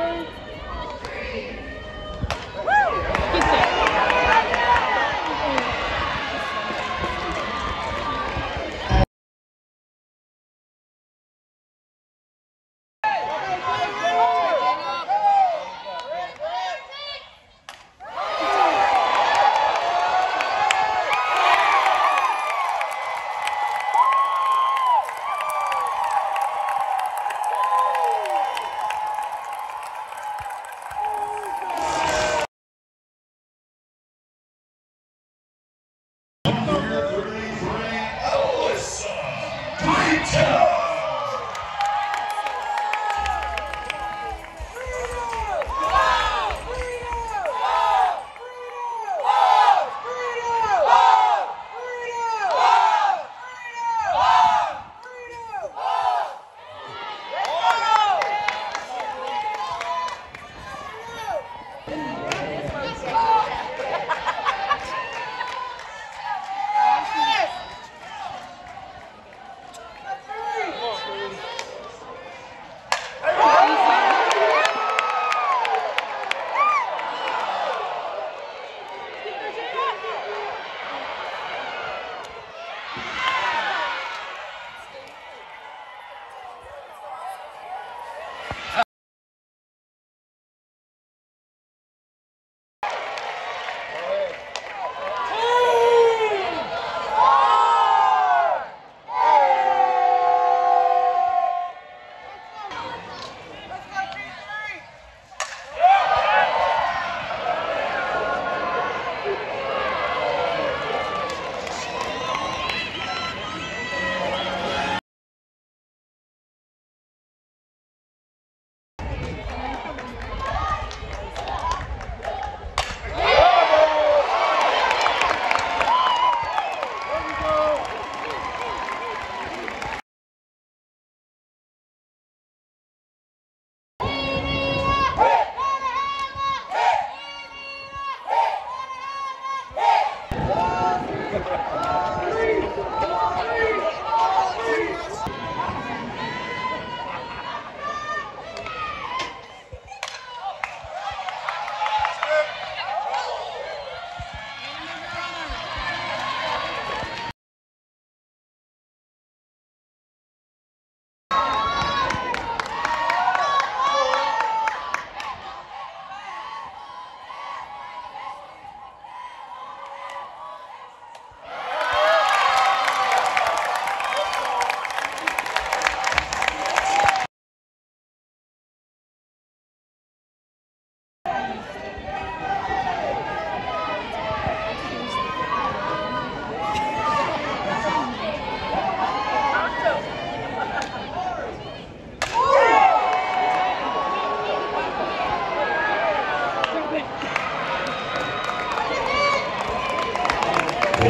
Put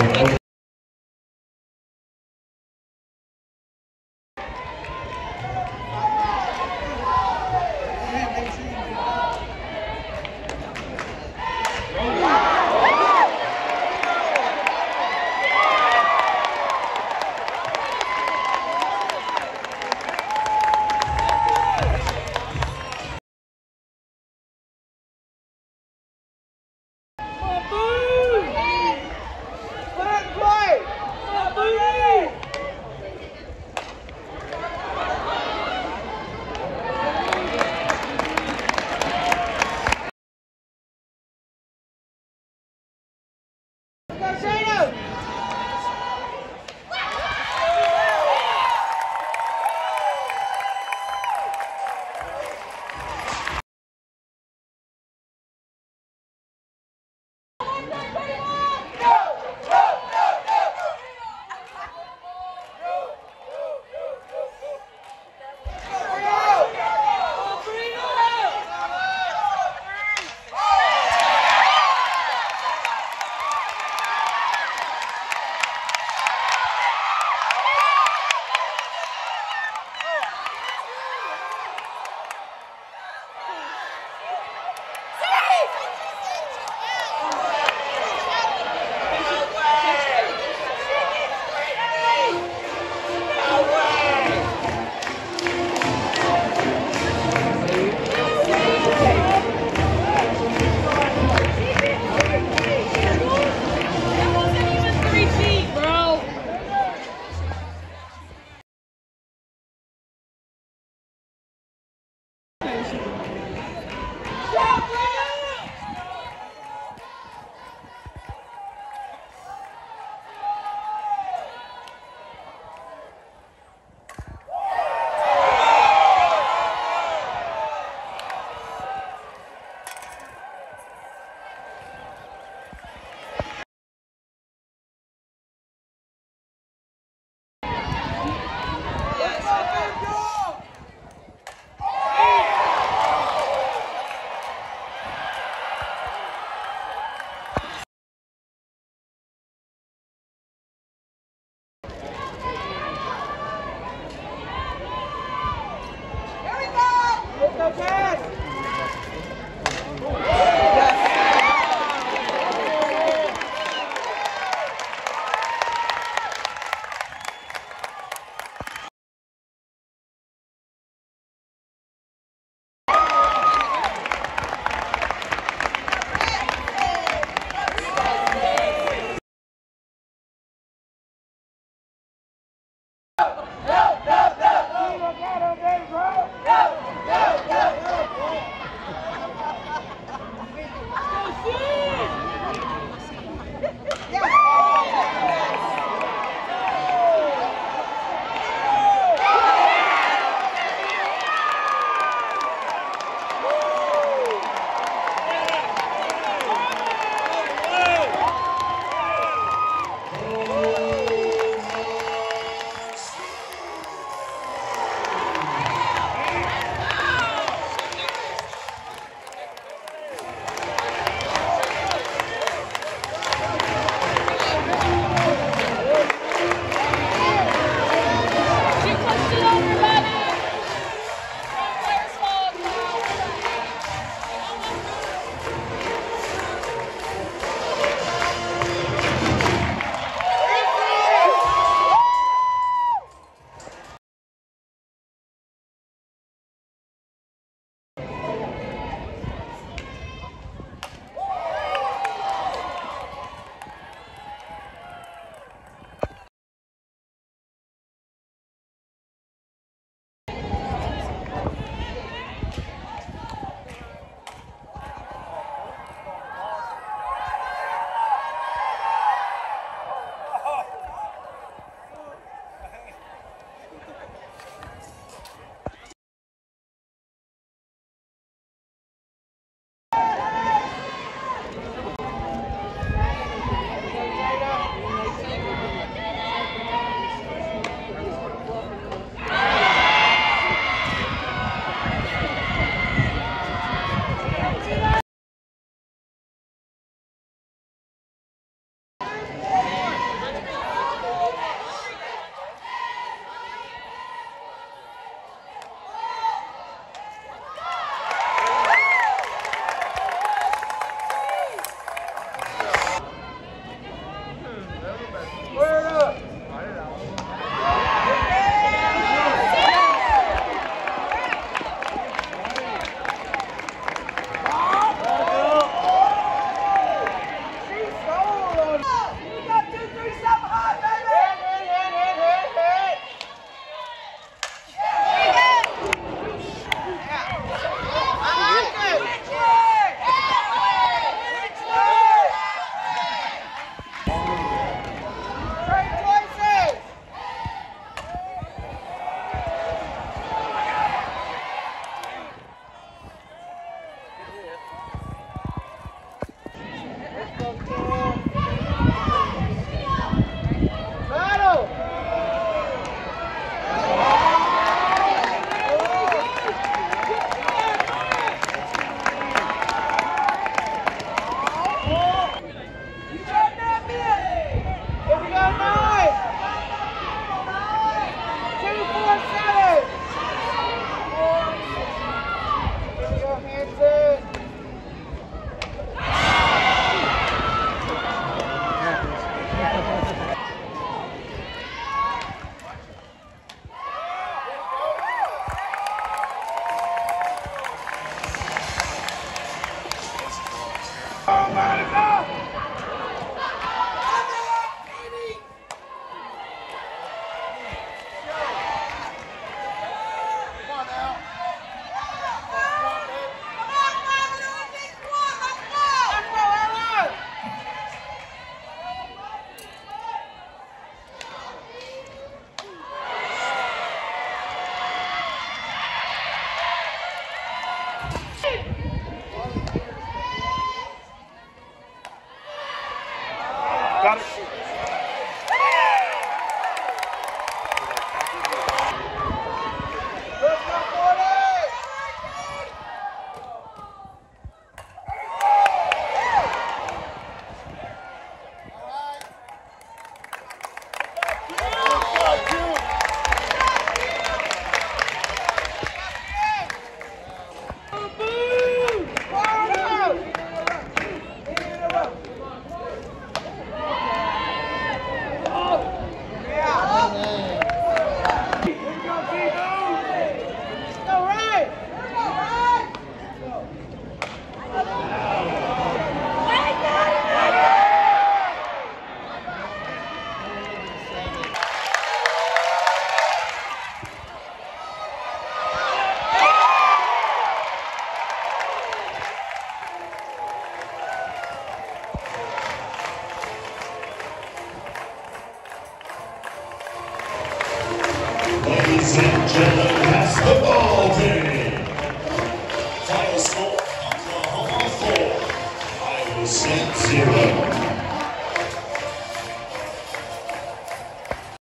thank She